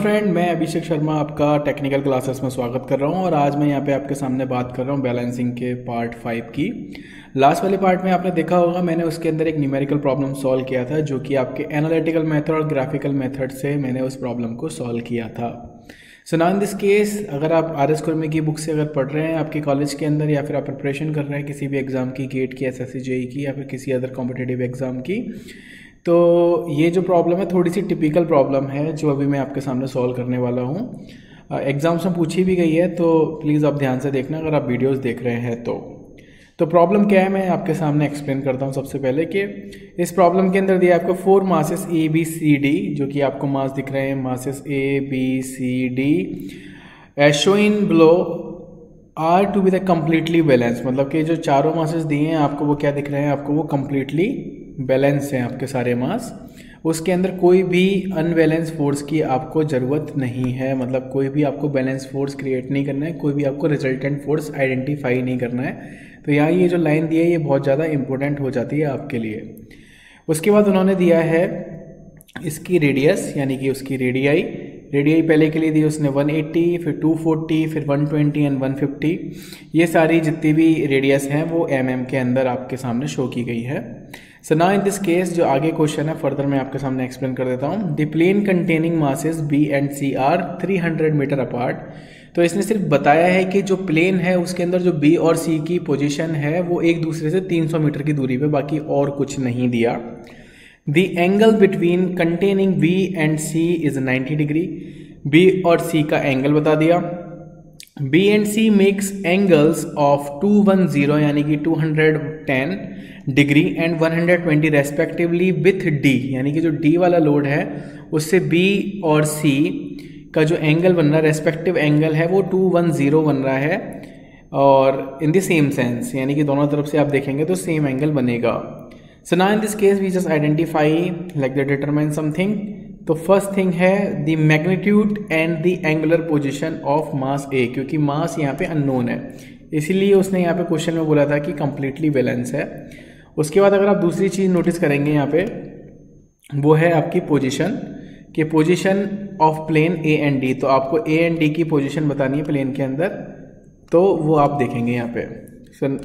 Friend मैं अभिषेक शर्मा आपका technical classes में स्वागत कर रहा हूँ और आज मैं यहाँ पे आपके सामने बात कर रहा हूँ बैलेंसिंग के पार्ट फाइव की। लास्ट वाले पार्ट में आपने देखा होगा, मैंने उसके अंदर एक न्यूमेरिकल प्रॉब्लम सॉल्व किया था, जो कि आपके एनालिटिकल मेथड और ग्राफिकल मेथड से मैंने उस प्रॉब्लम को सॉल्व किया था। So now in this case अगर आप आर एस कुर्मी की बुक से अगर पढ़ रहे हैं, आपके कॉलेज के अंदर या फिर आप प्रिपरेशन कर रहे हैं किसी भी एग्ज़ाम की गेट की एस एस की या फिर किसी अदर कॉम्पिटेटिव एग्ज़ाम की तो ये जो प्रॉब्लम है थोड़ी सी टिपिकल प्रॉब्लम है, जो अभी मैं आपके सामने सॉल्व करने वाला हूँ। एग्ज़ाम्स में पूछी भी गई है तो प्लीज़ आप ध्यान से देखना, अगर आप वीडियोस देख रहे हैं तो। तो प्रॉब्लम क्या है, मैं आपके सामने एक्सप्लेन करता हूँ सबसे पहले कि इस प्रॉब्लम के अंदर दिया आपको four masses A B C D जो कि आपको मास दिख रहे हैं। Masses A B C D as shown in below are to be the completely balance मतलब कि जो चारों मासेस दिए हैं, आपको वो क्या दिख रहे हैं? आपको वो कम्प्लीटली बैलेंस हैं आपके सारे मास उसके अंदर कोई भी अनबैलेंस फोर्स की आपको ज़रूरत नहीं है। मतलब कोई भी आपको बैलेंस फोर्स क्रिएट नहीं करना है, कोई भी आपको रिजल्टेंट फोर्स आइडेंटिफाई नहीं करना है। तो यहाँ ये जो लाइन दी है, ये बहुत ज़्यादा इंपॉर्टेंट हो जाती है आपके लिए। उसके बाद उन्होंने दिया है इसकी रेडियस यानी कि उसकी रेडियाई रेडियाई पहले के लिए दी, उसने 180 फिर 240 फिर 120 एंड 150 ये सारी जितनी भी रेडियस हैं, वो एम mm के अंदर आपके सामने शो की गई है। So now in this case जो आगे क्वेश्चन है फर्दर मैं आपके सामने एक्सप्लेन कर देता हूँ। The plane containing masses B and C are 300 metre apart तो इसने सिर्फ़ बताया है कि जो प्लेन है, उसके अंदर जो बी और सी की पोजीशन है, वो एक दूसरे से 300 मीटर की दूरी पे, बाकी और कुछ नहीं दिया। The angle between containing B and C is 90 degree B और सी का एंगल बता दिया। B and C makes angles of 210 यानी कि 210 degree and 120 respectively with D यानी कि जो डी वाला लोड है, उससे बी और सी का जो एंगल बन रहा है रेस्पेक्टिव एंगल है, वो 210 बन रहा है और इन द सेम सेंस यानी कि दोनों तरफ़ से आप देखेंगे तो सेम एंगल बनेगा। सो ना in this case we just identify like the determine something तो फ़र्स्ट थिंग है the magnitude and the angular position of mass A क्योंकि मास यहाँ पे अननोन है। इसीलिए उसने यहाँ पे क्वेश्चन में बोला था कि कंप्लीटली बैलेंस है। उसके बाद अगर आप दूसरी चीज़ नोटिस करेंगे यहाँ पे, वो है आपकी पोजिशन कि position of plane A and D तो आपको ए एंड डी की पोजिशन बतानी है प्लेन के अंदर तो वो आप देखेंगे यहाँ पे। सर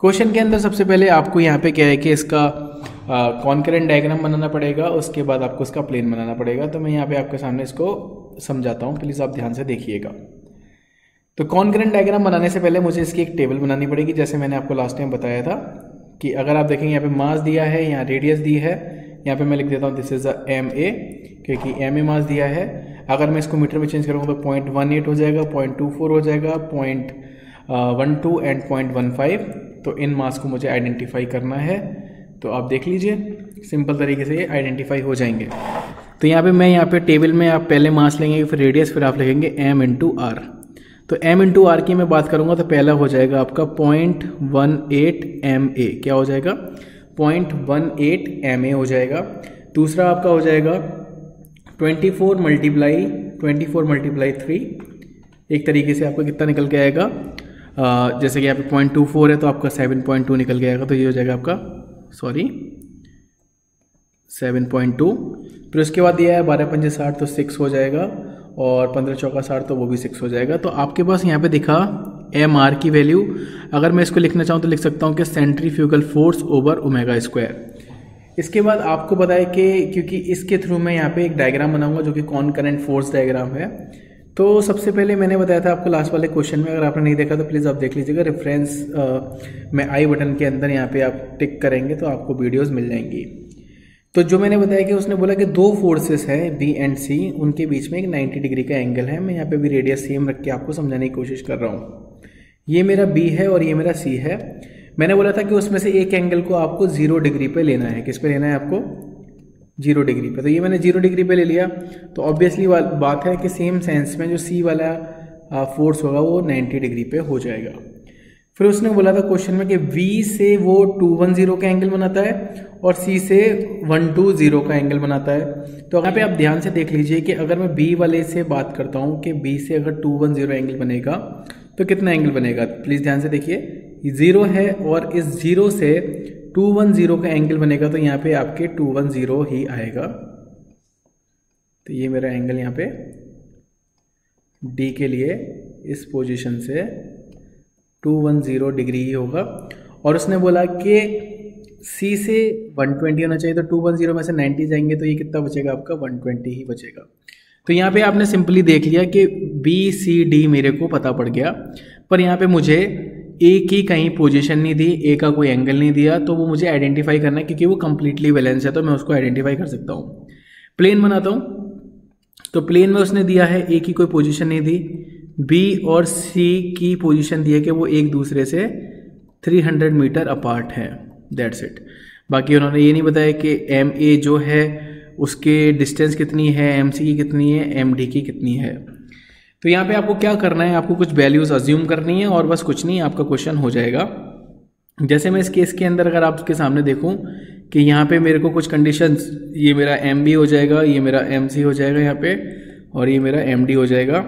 क्वेश्चन के अंदर सबसे पहले आपको यहाँ पे क्या है कि इसका कॉन्करेंट डायग्राम बनाना पड़ेगा, उसके बाद आपको उसका प्लेन बनाना पड़ेगा। तो मैं यहाँ पे आपके सामने इसको समझाता हूँ। प्लीज़ आप ध्यान से देखिएगा। तो कॉन्करेंट डायग्राम बनाने से पहले मुझे इसकी एक टेबल बनानी पड़ेगी। जैसे मैंने आपको लास्ट टाइम बताया था कि अगर आप देखेंगे यहाँ पे मास दिया है, यहाँ रेडियस दी है, यहाँ पे मैं लिख देता हूँ this is a M A क्योंकि एम ए मास दिया है। अगर मैं इसको मीटर में चेंज करूँगा तो पॉइंट वन एट हो जाएगा पॉइंट टू फोर हो जाएगा point one two and point one five तो इन मास को मुझे आइडेंटिफाई करना है। तो आप देख लीजिए, सिंपल तरीके से ये आइडेंटिफाई हो जाएँगे। तो यहाँ पे मैं यहाँ पे टेबल में आप पहले मास लेंगे, फिर रेडियस फिर आप लिखेंगे एम इंटू आर तो एम इंटू आर की मैं बात करूँगा तो पहला हो जाएगा आपका point one eight M A क्या हो जाएगा? Point one eight M A हो जाएगा। दूसरा आपका हो जाएगा twenty four multiply twenty four multiply three एक तरीके से आपका कितना निकल के आएगा? जैसे कि यहाँ पे पॉइंट टू फोर है तो आपका सेवन पॉइंट टू निकल के आएगा तो ये हो जाएगा आपका सॉरी सेवन पॉइंट टू फिर उसके बाद दिया है बारह पंजे साठ तो सिक्स हो जाएगा और पंद्रह चौका साठ तो वो भी सिक्स हो जाएगा। तो आपके पास यहाँ पे दिखा एम आर की वैल्यू अगर मैं इसको लिखना चाहूँ तो लिख सकता हूँ कि centrifugal force over omega square इसके बाद आपको बताया कि, क्योंकि इसके थ्रू मैं यहाँ पे एक डायग्राम बनाऊँगा जो कि कॉन करेंट फोर्स डायग्राम है। तो सबसे पहले मैंने बताया था आपको लास्ट वाले क्वेश्चन में, अगर आपने नहीं देखा तो प्लीज़ आप देख लीजिएगा। रेफरेंस में आई बटन के अंदर यहाँ पे आप टिक करेंगे तो आपको वीडियोस मिल जाएँगी। तो जो मैंने बताया कि उसने बोला कि दो फोर्सेस हैं बी एंड सी उनके बीच में एक 90 डिग्री का एंगल है। मैं यहाँ पे भी रेडियस सेम रख के आपको समझाने की कोशिश कर रहा हूँ। ये मेरा बी है और ये मेरा सी है। मैंने बोला था कि उसमें से एक एंगल को आपको ज़ीरो डिग्री पे लेना है। किस पे लेना है आपको? ज़ीरो डिग्री पे। तो ये मैंने ज़ीरो डिग्री पे ले लिया। तो ऑब्वियसली बात है कि सेम सेंस में जो सी वाला फोर्स होगा, वो 90 डिग्री पे हो जाएगा। फिर उसने बोला था क्वेश्चन में कि V से वो 210 का एंगल बनाता है और C से 120 का एंगल बनाता है। तो यहाँ पे आप ध्यान से देख लीजिए कि अगर मैं B वाले से बात करता हूँ कि B से अगर 210 एंगल बनेगा तो कितना एंगल बनेगा? प्लीज़ ध्यान से देखिए। ज़ीरो है और इस ज़ीरो से 210 का एंगल बनेगा तो यहाँ पे आपके 210 ही आएगा। तो ये मेरा एंगल यहाँ पे डी के लिए इस पोजीशन से 210 डिग्री ही होगा। और उसने बोला कि सी से 120 होना चाहिए तो 210 में से 90 जाएँगे तो ये कितना बचेगा आपका? 120 ही बचेगा। तो यहाँ पे आपने सिंपली देख लिया कि बी सी डी मेरे को पता पड़ गया। पर यहाँ पे मुझे ए की कहीं पोजीशन नहीं दी ए का कोई एंगल नहीं दिया तो वो मुझे आइडेंटिफाई करना है क्योंकि वो कंप्लीटली बैलेंस है तो मैं उसको आइडेंटिफाई कर सकता हूँ। प्लेन बनाता हूँ। तो प्लेन में उसने दिया है ए की कोई पोजीशन नहीं दी। बी और सी की पोजीशन दी है कि वो एक दूसरे से 300 मीटर अपार्ट है। दैट्स इट बाकी उन्होंने ये नहीं बताया कि एम ए जो है, उसके डिस्टेंस कितनी है एम सी की कितनी है एम डी की कितनी है। तो यहाँ पे आपको क्या करना है? आपको कुछ वैल्यूज़ अज्यूम करनी है और बस कुछ नहीं, आपका क्वेश्चन हो जाएगा। जैसे मैं इस केस के अंदर अगर आपके सामने देखूँ कि यहाँ पे मेरे को कुछ कंडीशंस ये मेरा एम बी हो जाएगा, ये मेरा एम सी हो जाएगा यहाँ पे और ये मेरा एम डी हो जाएगा।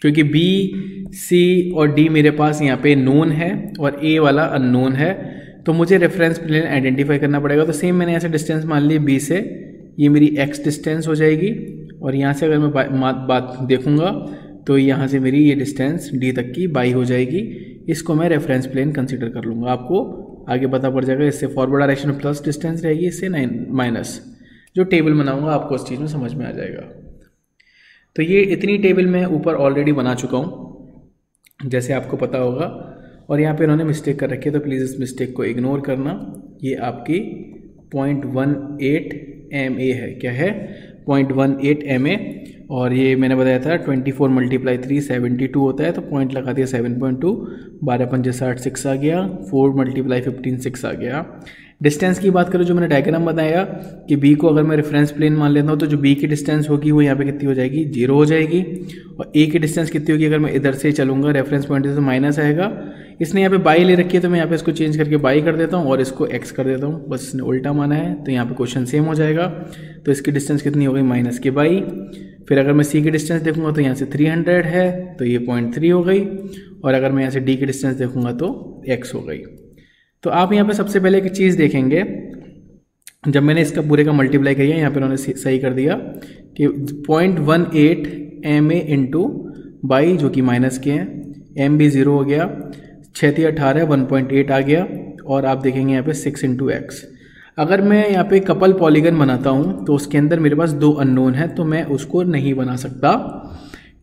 क्योंकि बी सी और डी मेरे पास यहाँ पे नोन है और ए वाला अननोन है तो मुझे रेफरेंस प्लेन आइडेंटिफाई करना पड़ेगा। तो सेम मैंने ऐसे डिस्टेंस मान ली बी से, ये मेरी एक्स डिस्टेंस हो जाएगी। और यहाँ से अगर मैं बा, बात देखूँगा तो यहाँ से मेरी ये डिस्टेंस डी तक की बाई हो जाएगी। इसको मैं रेफरेंस प्लेन कंसिडर कर लूँगा। आपको आगे पता पड़ जाएगा इससे फॉरवर्ड डायरेक्शन में प्लस डिस्टेंस रहेगी इससे नाइन माइनस जो टेबल बनाऊँगा आपको उस चीज़ में समझ में आ जाएगा। तो ये इतनी टेबल मैं ऊपर ऑलरेडी बना चुका हूँ जैसे आपको पता होगा। और यहाँ पे इन्होंने मिस्टेक कर रखी है तो प्लीज़ इस मिस्टेक को इग्नोर करना। ये आपकी point one eight M A है। क्या है? Point one eight M A और ये मैंने बताया था twenty four multiply three seventy two होता है तो पॉइंट लगा दिया सेवन पॉइंट टू बारह पंजे साठ सिक्स आ गया फोर मल्टीप्लाई फिफ्टीन सिक्स आ गया। डिस्टेंस की बात करें, जो मैंने डायग्राम बताया, कि बी को अगर मैं रेफरेंस प्लेन मान लेता हूँ तो जो बी की डिस्टेंस होगी, वो यहाँ पे कितनी हो जाएगी? ज़ीरो हो जाएगी। और ए की डिस्टेंस कितनी होगी, अगर मैं इधर से चलूँगा रेफरेंस पॉइंट से तो माइनस आएगा। इसने यहाँ पे बाई ले रखी है तो मैं यहाँ पे इसको चेंज करके बाई कर देता हूँ, और इसको एक्स कर देता हूँ। बस इसने उल्टा माना है तो यहाँ पे क्वेश्चन सेम हो जाएगा। तो इसकी डिस्टेंस कितनी हो गई? माइनस के बाई फिर अगर मैं सी की डिस्टेंस देखूँगा तो यहाँ से थ्री हंड्रेड है तो ये पॉइंट थ्री हो गई। और अगर मैं यहाँ से डी की डिस्टेंस देखूँगा तो एक्स हो गई। तो आप यहाँ पे सबसे पहले एक चीज़ देखेंगे। जब मैंने इसका पूरे का मल्टीप्लाई किया, यहाँ पे उन्होंने सही कर दिया कि point one eight M A into by जो कि माइनस के हैं एम भी ज़ीरो हो गया छः अठारह वन पॉइंट एट आ गया, और आप देखेंगे यहाँ पे सिक्स इंटू एक्स अगर मैं यहाँ पे कपल पॉलीगन बनाता हूँ तो उसके अंदर मेरे पास दो अननोन है तो मैं उसको नहीं बना सकता।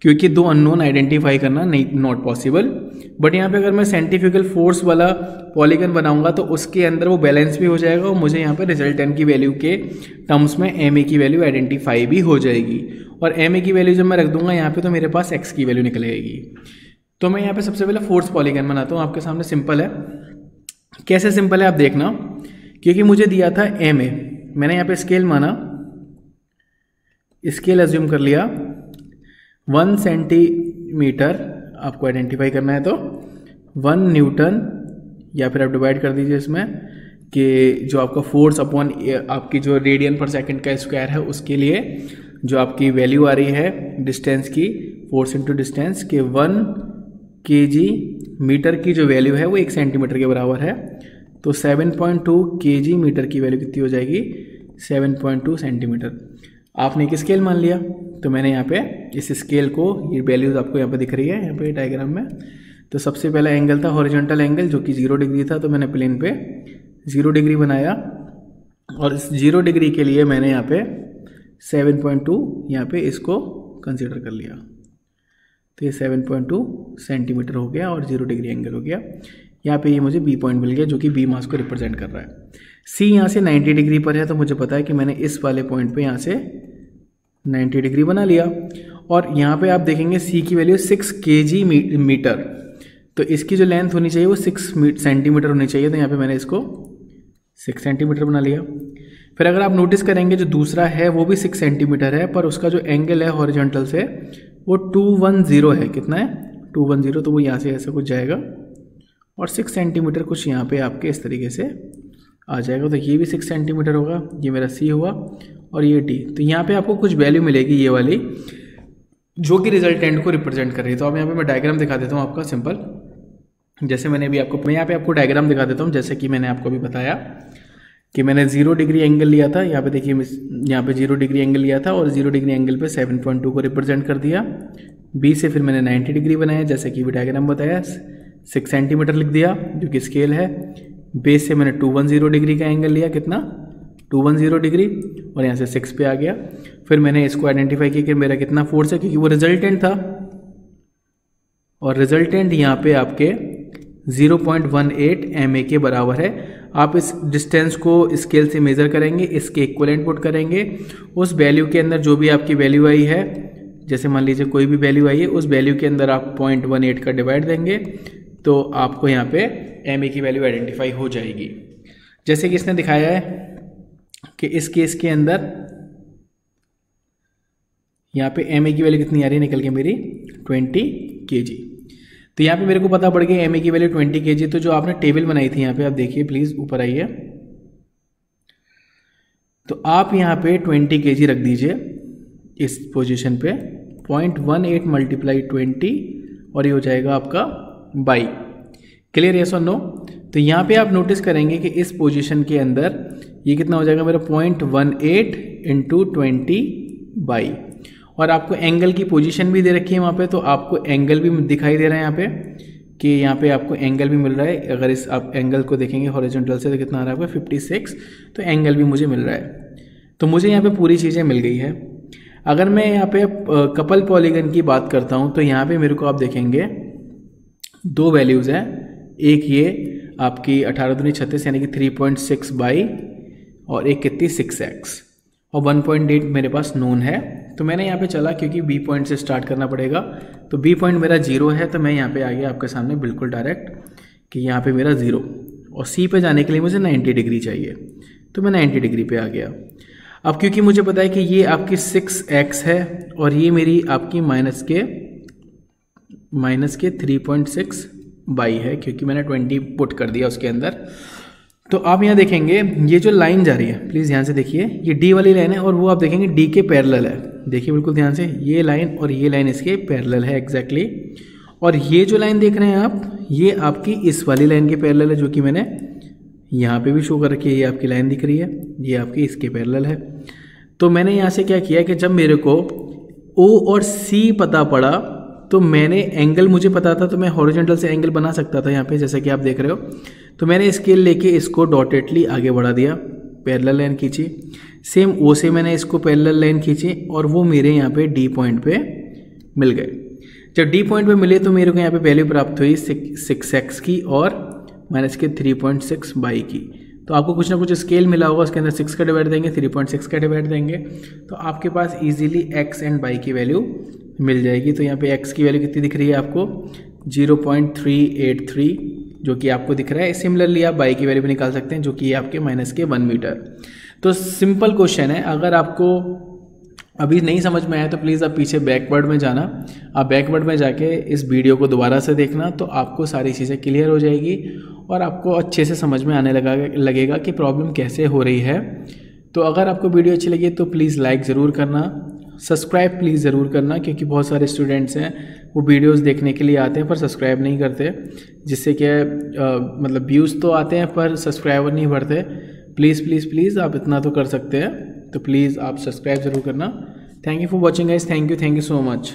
क्योंकि दो अननोन आइडेंटिफाई करना नहीं नॉट पॉसिबल बट यहाँ पे अगर मैं साइंटिफिकल फोर्स वाला पॉलीगन बनाऊँगा तो उसके अंदर वो बैलेंस भी हो जाएगा और मुझे यहाँ पे रिज़ल्ट एन की वैल्यू के टर्म्स में एम ए की वैल्यू आइडेंटिफाई भी हो जाएगी. और एम ए की वैल्यू जब मैं रख दूँगा, यहाँ पे तो मेरे पास एक्स की वैल्यू निकल तो मैं यहाँ पे सबसे पहले फोर्स पॉलीगन बनाता हूँ. आपके सामने सिंपल है. कैसे सिंपल है आप देखना. क्योंकि मुझे दिया था एम ए मैंने यहाँ पे स्केल माना. स्केल एज्यूम कर लिया. वन सेंटीमीटर आपको आइडेंटिफाई करना है तो वन न्यूटन, या फिर आप डिवाइड कर दीजिए इसमें कि जो आपका फोर्स अपॉन आपकी जो रेडियन पर सेकंड का स्क्वायर है, उसके लिए जो आपकी वैल्यू आ रही है डिस्टेंस की फोर्स इंटू डिस्टेंस के वन के जी मीटर की जो वैल्यू है वो एक सेंटीमीटर के बराबर है। तो 7.2 पॉइंट जी मीटर की वैल्यू कितनी हो जाएगी? 7.2 सेंटीमीटर आपने एक स्केल मान लिया? तो मैंने यहाँ पे इस स्केल को, ये वैल्यूज़ आपको यहाँ पे दिख रही है, यहाँ पे डायग्राम में। तो सबसे पहला एंगल था हॉरिजॉन्टल एंगल जो कि ज़ीरो डिग्री था तो मैंने प्लेन पे ज़ीरो डिग्री बनाया। और इस ज़ीरो डिग्री के लिए मैंने यहाँ पे 7.2 पॉइंट यहाँ पे इसको कंसिडर कर लिया। तो ये 7.2 सेंटीमीटर हो गया और ज़ीरो डिग्री एंगल हो गया। यहाँ पे ये मुझे बी पॉइंट मिल गया, जो कि बी मास को रिप्रेजेंट कर रहा है। सी यहाँ से 90 डिग्री पर है तो मुझे पता है कि मैंने इस वाले पॉइंट पे यहाँ से 90 डिग्री बना लिया। और यहाँ पे आप देखेंगे सी की वैल्यू सिक्स के जी मीटर तो इसकी जो लेंथ होनी चाहिए वो सिक्स सेंटीमीटर होनी चाहिए। तो यहाँ पे मैंने इसको सिक्स सेंटीमीटर बना लिया। फिर अगर आप नोटिस करेंगे जो दूसरा है, वो भी सिक्स सेंटीमीटर है, पर उसका जो एंगल है हॉरिजॉन्टल से, वो टू वन ज़ीरो है। कितना है? टू वन ज़ीरो तो वो यहाँ से ऐसा कुछ जाएगा। और सिक्स सेंटीमीटर कुछ यहाँ पे आपके इस तरीके से आ जाएगा। तो ये भी सिक्स सेंटीमीटर होगा, ये मेरा सी हुआ और ये डी तो यहाँ पे आपको कुछ वैल्यू मिलेगी ये वाली, जो कि रिजल्टेंट को रिप्रेजेंट कर रही है। तो अब यहाँ पे मैं डायग्राम दिखा देता हूँ आपका सिंपल जैसे मैंने अभी आपको, मैं यहाँ पे आपको डायग्राम दिखा देता हूँ, जैसे कि मैंने आपको अभी बताया कि मैंने ज़ीरो डिग्री एंगल लिया था। यहाँ पे देखिए यहाँ पे ज़ीरो डिग्री एंगल लिया था और ज़ीरो डिग्री एंगल पे सेवन पॉइंट टू को रिप्रेजेंट कर दिया। बी से फिर मैंने नाइन्टी डिग्री बनाया, जैसे कि भी डायग्राम बताया सिक्स सेंटीमीटर लिख दिया, जो कि स्केल है। बेस से मैंने टू वन ज़ीरो डिग्री का एंगल लिया, कितना? टू वन ज़ीरो डिग्री, और यहाँ से सिक्स पे आ गया। फिर मैंने इसको आइडेंटिफाई किया कि मेरा कितना फोर्स है, क्योंकि वो रिजल्टेंट था। और रिजल्टेंट यहाँ पे आपके 0.18 एम के बराबर है। आप इस डिस्टेंस को स्केल से मेज़र करेंगे, इसके इक्वलेंट पुट करेंगे। उस वैल्यू के अंदर जो भी आपकी वैल्यू आई है, जैसे मान लीजिए कोई भी वैल्यू आई है, उस वैल्यू के अंदर आप पॉइंट वन एट का डिवाइड देंगे। तो आपको यहाँ पे MA की वैल्यू आइडेंटिफाई हो जाएगी। जैसे कि इसने दिखाया है कि इस केस के अंदर यहाँ पे एमए की वैल्यू कितनी आ रही है? निकल के मेरी ट्वेंटी के जी तो यहाँ पे मेरे को पता पड़ गया एमए की वैल्यू ट्वेंटी के जी तो जो आपने टेबल बनाई थी यहाँ पे, आप देखिए प्लीज़ ऊपर आइए। तो आप यहाँ पे ट्वेंटी के जी रख दीजिए इस पोजीशन पे। Point one eight multiply twenty और ये हो जाएगा आपका बाई क्लियर यस और नो तो यहाँ पे आप नोटिस करेंगे कि इस पोजीशन के अंदर ये कितना हो जाएगा मेरा point one eight into twenty by और आपको एंगल की पोजीशन भी दे रखी है वहाँ पे तो आपको एंगल भी दिखाई दे रहा है यहाँ पे कि यहाँ पे आपको एंगल भी मिल रहा है। अगर इस आप एंगल को देखेंगे हॉरिजॉन्टल से तो कितना आ रहा है आपका फिफ्टी सिक्स तो एंगल भी मुझे मिल रहा है। तो मुझे यहाँ पे पूरी चीज़ें मिल गई है। अगर मैं यहाँ पे कपल पॉलीगन की बात करता हूँ तो यहाँ पे मेरे को आप देखेंगे दो वैल्यूज़ हैं। एक ये आपकी अठारह दुनी छत्तीस, यानी कि थ्री पॉइंट सिक्स बाई और एक कितनी सिक्स एक्स और वन पॉइंट एट मेरे पास नोन है। तो मैंने यहाँ पे चला क्योंकि बी पॉइंट से स्टार्ट करना पड़ेगा। तो बी पॉइंट मेरा ज़ीरो है तो मैं यहाँ पे आ गया आपके सामने बिल्कुल डायरेक्ट कि यहाँ पे मेरा ज़ीरो और सी पे जाने के लिए मुझे 90 डिग्री चाहिए। तो मैं 90 डिग्री पे आ गया। अब क्योंकि मुझे पता है कि ये आपकी सिक्स एक्स है और ये मेरी आपकी माइनस के माइनस के थ्री पॉइंट सिक्स बाई है, क्योंकि मैंने ट्वेंटी पुट कर दिया उसके अंदर। तो आप यहाँ देखेंगे, ये जो लाइन जा रही है प्लीज़ ध्यान से देखिए, ये डी वाली लाइन है और वो आप देखेंगे डी के पैरेलल है। देखिए बिल्कुल ध्यान से, ये लाइन और ये लाइन इसके पैरेलल है एग्जैक्टली और ये जो लाइन देख रहे हैं आप, ये आपकी इस वाली लाइन के पैरेलल है जो कि मैंने यहाँ पे भी शो कर रखी है, ये आपकी लाइन दिख रही है, ये आपकी इसके पैरेलल है। तो मैंने यहाँ से क्या किया कि जब मेरे को ओ और सी पता पड़ा तो मैंने एंगल मुझे पता था तो मैं हॉरिजेंटल से एंगल बना सकता था यहाँ पे, जैसा कि आप देख रहे हो। तो मैंने स्केल लेके इसको डॉटेडली आगे बढ़ा दिया पैरेलल लाइन खींची। सेम ओ से मैंने इसको पैरेलल लाइन खींची और वो मेरे यहाँ पे डी पॉइंट पे मिल गए। जब डी पॉइंट पे मिले तो मेरे को यहाँ पे वैल्यू प्राप्त हुई सिक्स एक्स की और माइनस के थ्री पॉइंट सिक्स बाई की। तो आपको कुछ ना कुछ स्केल मिला होगा, उसके अंदर सिक्स का डिवाइड देंगे थ्री पॉइंट सिक्स का डिवाइड देंगे। तो आपके पास इजीली एक्स एंड बाई की वैल्यू मिल जाएगी। तो यहाँ पे एक्स की वैल्यू कितनी दिख रही है आपको? Zero point three eight three जो कि आपको दिख रहा है। सिमिलरली आप बाई की वैल्यू भी निकाल सकते हैं, जो कि आपके माइनस के वन मीटर तो सिंपल क्वेश्चन है। अगर आपको अभी नहीं समझ में आया तो प्लीज़ आप पीछे बैकवर्ड में जाना। आप बैकवर्ड में जाके इस वीडियो को दोबारा से देखना तो आपको सारी चीज़ें क्लियर हो जाएगी और आपको अच्छे से समझ में आने लगा, लगेगा कि प्रॉब्लम कैसे हो रही है। तो अगर आपको वीडियो अच्छी लगी तो प्लीज़ लाइक ज़रूर करना। सब्सक्राइब प्लीज़ ज़रूर करना क्योंकि बहुत सारे स्टूडेंट्स हैं, वो वीडियोस देखने के लिए आते हैं पर सब्सक्राइब नहीं करते। जिससे क्या मतलब व्यूज़ तो आते हैं पर सब्सक्राइबर नहीं बढ़ते। प्लीज़ प्लीज़ प्लीज़ आप इतना तो कर सकते हैं तो प्लीज़ आप सब्सक्राइब ज़रूर करना। Thank you for watching guys thank you thank you so much.